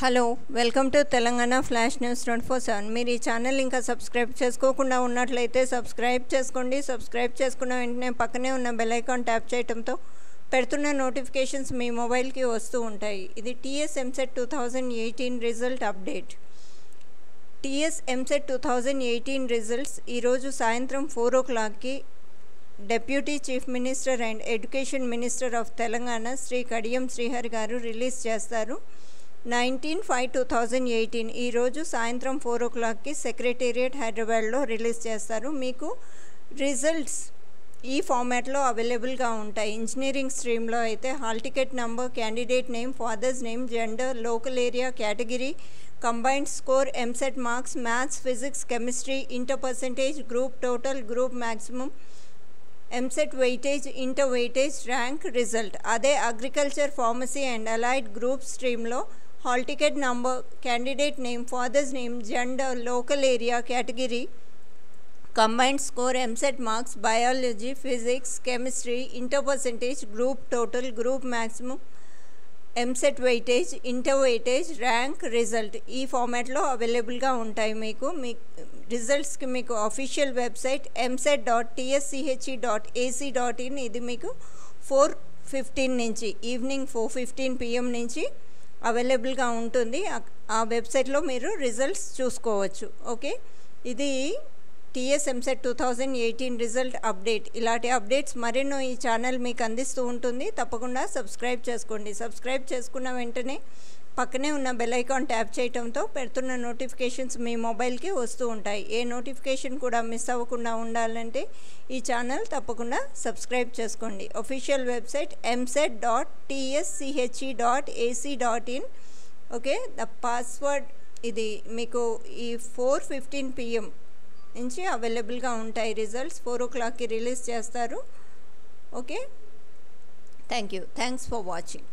Hello welcome to Telangana flash news twenty four seven. మీరు ఈ channel ఇంకా subscribe చేసుకోకుండా ఉన్నట్లయితే సబ్స్క్రైబ్ చేసుకోండి. సబ్స్క్రైబ్ చేసుకున్న వెంటనే పక్కనే ఉన్న బెల్ ఐకాన్ ట్యాప్ చేయడంతో పెడుతున్న నోటిఫికేషన్స్ మీ మొబైల్కి వస్తూ ఉంటాయి. ఇది TS EAMCET two thousand eighteen result update. TS EAMCET two thousand eighteen results ఈరోజు సాయంత్రం ఫోర్ ఓ క్లాక్కి deputy chief minister and education minister of Telangana Shri Kadiyam Srihari గారు రిలీజ్ చేస్తారు. Nineteen five two thousand eighteen ఈరోజు సాయంత్రం four ఓ క్లాక్కి సెక్రటేరియట్ హైదరాబాద్లో రిలీజ్ చేస్తారు. మీకు రిజల్ట్స్ ఈ ఫార్మాట్లో అవైలబుల్గా ఉంటాయి. ఇంజనీరింగ్ స్ట్రీమ్లో అయితే hall ticket number candidate name father's name gender local area category combined score EAMCET marks maths physics chemistry inter percentage group total group maximum EAMCET weightage inter weightage rank result. అదే agriculture pharmacy and allied group స్ట్రీమ్లో hall ticket number candidate name father's name gender local area category combined score EAMCET marks biology physics chemistry inter percentage group total group maximum EAMCET weightage inter weightage rank result ఈ ఫార్మాట్లో అవైలబుల్గా ఉంటాయి మీకు. మీ రిజల్ట్స్కి మీకు official website EAMCET dot TSCHE dot AC dot in ఇది మీకు ఫోర్ ఫిఫ్టీన్ నుంచి ఈవినింగ్ ఫోర్ ఫిఫ్టీన్ పిఎం నుంచి అవైలబుల్గా ఉంటుంది. ఆ వెబ్సైట్లో మీరు రిజల్ట్స్ చూసుకోవచ్చు. ఓకే? ఇది TS EAMCET two thousand eighteen result update ఇలాంటి అప్డేట్స్ మరెన్నో ఈ ఛానల్ మీకు అందిస్తూ ఉంటుంది. తప్పకుండా సబ్స్క్రైబ్ చేసుకోండి. సబ్స్క్రైబ్ చేసుకున్న వెంటనే పక్కనే ఉన్న బెల్ ఐకాన్ ట్యాప్ చేయడంతో పెడుతున్న నోటిఫికేషన్స్ మీ మొబైల్కి వస్తూ ఉంటాయి. ఏ నోటిఫికేషన్ కూడా మిస్ అవ్వకుండా ఉండాలంటే ఈ ఛానల్ తప్పకుండా సబ్స్క్రైబ్ చేసుకోండి. Official website EAMCET dot TSCHE dot AC dot in okay the password ఇది మీకు ఈ ఫోర్ ఫిఫ్టీన్ పిఎం నుంచి అవైలబుల్గా ఉంటాయి రిజల్ట్స్. ఫోర్ ఓ క్లాక్కి రిలీజ్ చేస్తారు. Okay? Thank you. Thanks for watching.